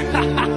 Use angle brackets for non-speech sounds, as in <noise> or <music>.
ha <laughs> ha